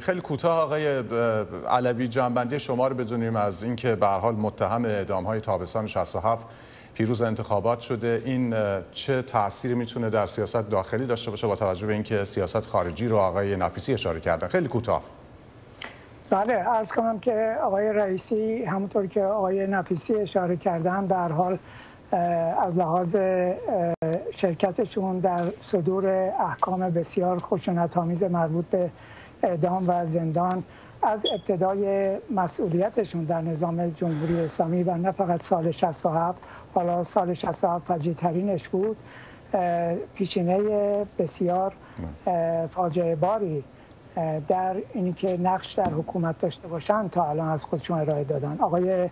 خیلی کوتاه آقای علوی جنبندی شما رو بدونیم از اینکه به حال متهم اعدام های تابستان 67 پیروز انتخابات شده. این چه تأثیری می‌تونه در سیاست داخلی داشته باشه با توجه به اینکه سیاست خارجی رو آقای نفیسی اشاره کردن خیلی کوتاه. بله عرض کنم که آقای رئیسی همونطور که آقای نفیسی اشاره کردن در حال از لحاظ شرکتشون در صدور احکام بسیار خشونت آمیز مربوط به اعدام و زندان از ابتدای مسئولیتشون در نظام جمهوری اسلامی و نه فقط سال 67 حالا سال 67 فجیترینش بود پیشینه بسیار فاجعه باری در اینی که نقش در حکومت داشته باشن تا الان از خودشون ارائه دادن. آقای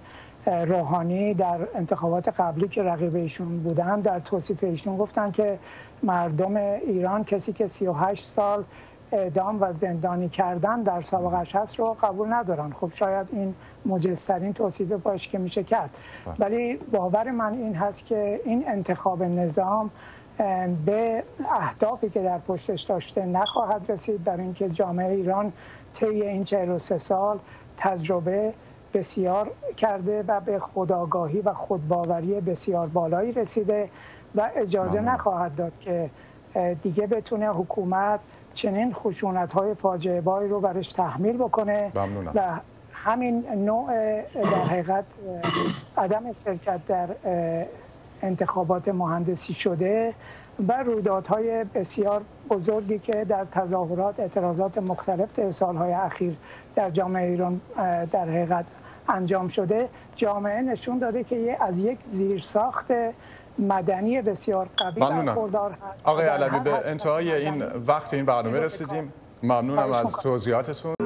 روحانی در انتخابات قبلی که رقیب ایشون بودن در توصیف ایشون گفتن که مردم ایران کسی که 38 سال اعدام و زندانی کردن در سابقش هست رو قبول ندارن. خب شاید این مجزترین توصیف باش که میشه کرد. بله. ولی باور من این هست که این انتخاب نظام به اهدافی که در پشتش داشته نخواهد رسید. در اینکه جامعه ایران طی این 43 سال تجربه بسیار کرده و به خداگاهی و خودباوری بسیار بالایی رسیده و اجازه نخواهد داد که دیگه بتونه حکومت چنین خشونت های فاجعه بایی رو برش تحمیل بکنه و همین نوع در حقیقت عدم شرکت در انتخابات مهندسی شده و رویدادهای بسیار بزرگی که در تظاهرات اعتراضات مختلف در سالهای اخیر در جامعه ایران در حقیقت انجام شده جامعه نشون داده که از یک زیرساخت مدنی بسیار قوی برخوردار هست. آقای علوی به انتهای این وقت این برنامه رسیدیم. ممنونم از توضیحاتتون.